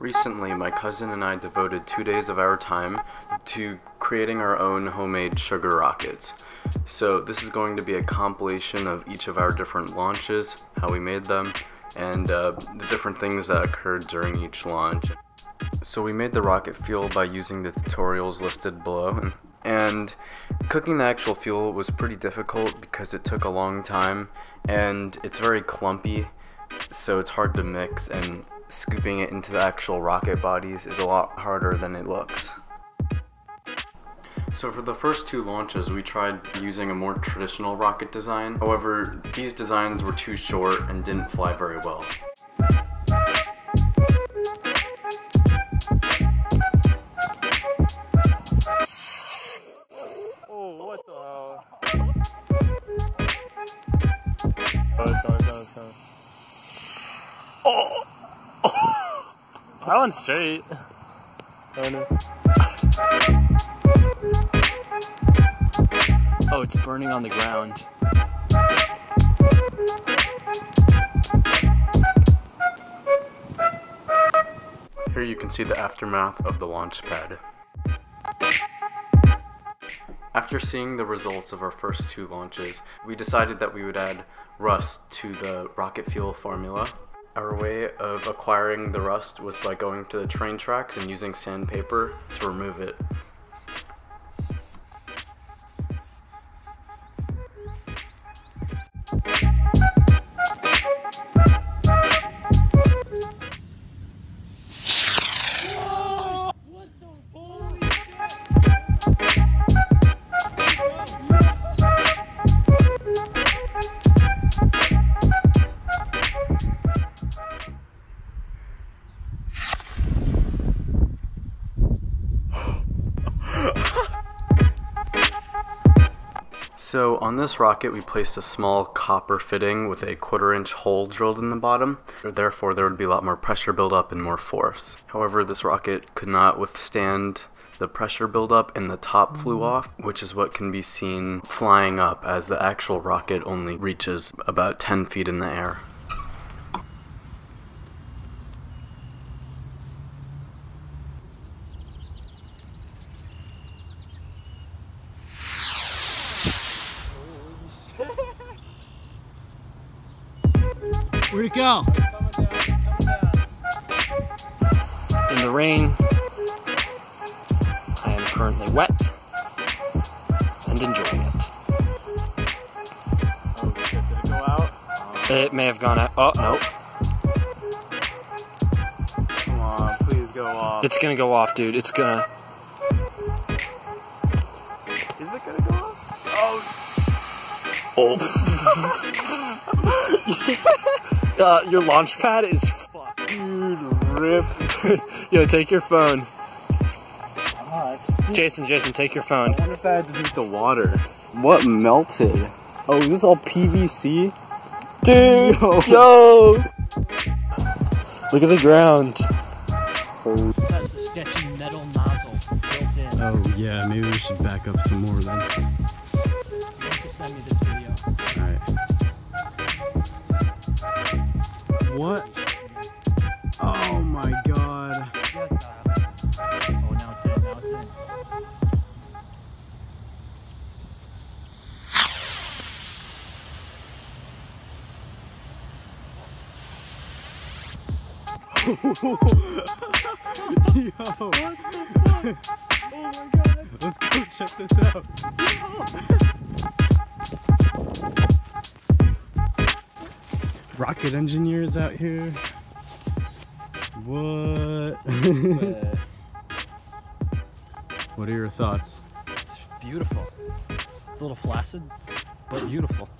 Recently, my cousin and I devoted two days of our time to creating our own homemade sugar rockets. So this is going to be a compilation of each of our different launches, how we made them, and uh, the different things that occurred during each launch. So we made the rocket fuel by using the tutorials listed below. And cooking the actual fuel was pretty difficult because it took a long time and it's very clumpy so it's hard to mix and scooping it into the actual rocket bodies is a lot harder than it looks. So for the first two launches, we tried using a more traditional rocket design. However, these designs were too short and didn't fly very well. That one's straight. Oh no. Oh, it's burning on the ground. Here you can see the aftermath of the launch pad. After seeing the results of our first two launches, we decided that we would add rust to the rocket fuel formula. Our way of acquiring the rust was by going to the train tracks and using sandpaper to remove it. So on this rocket we placed a small copper fitting with a quarter inch hole drilled in the bottom. Therefore there would be a lot more pressure buildup and more force. However this rocket could not withstand the pressure buildup and the top flew mm. off, which is what can be seen flying up as the actual rocket only reaches about 10 feet in the air. Where'd it go? In the rain, I am currently wet and enjoying it. Oh shit, did it go out? It may have gone out. Oh, no. Come on, please go off. It's gonna go off, dude. It's gonna. Oh. uh, your launch pad is fucked. Dude, rip. Yo, take your phone. Jason, Jason, take your phone. I wonder if I had to drink the water. What melted? Oh, is this all PVC? Dude, Yo. yo! Look at the ground. has the sketchy metal nozzle built in. Oh yeah, maybe we should back up some more then. What? Oh my god. Oh, now it's in. Now it's in. Yo. Let's go check this out. Rocket engineers out here. What? what are your thoughts? It's beautiful. It's a little flaccid, but beautiful.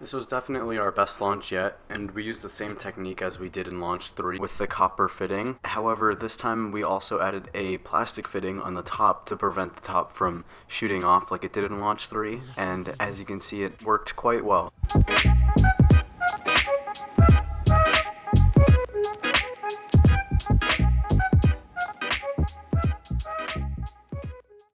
This was definitely our best launch yet, and we used the same technique as we did in launch 3 with the copper fitting. However, this time we also added a plastic fitting on the top to prevent the top from shooting off like it did in launch 3, and as you can see it worked quite well.